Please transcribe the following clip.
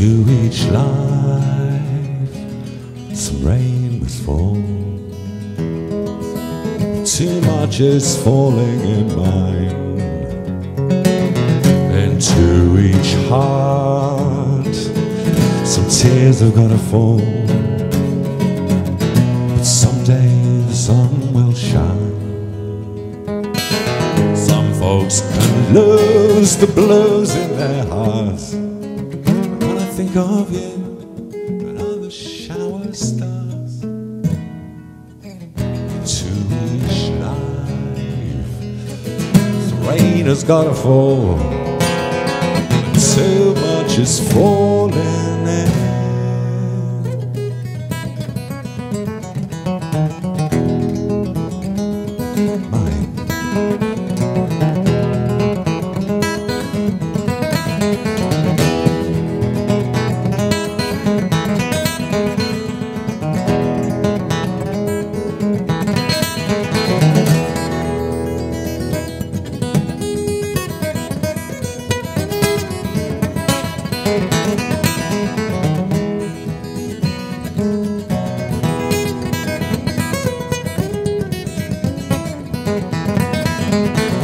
To each life, some rain must fall. Too much is falling in mine. And to each heart, some tears are gonna fall. But someday the sun will shine. Some folks can lose the blues in their hearts. Think of you and other shower stars, to each life, the rain has gotta fall. Too much is falling Música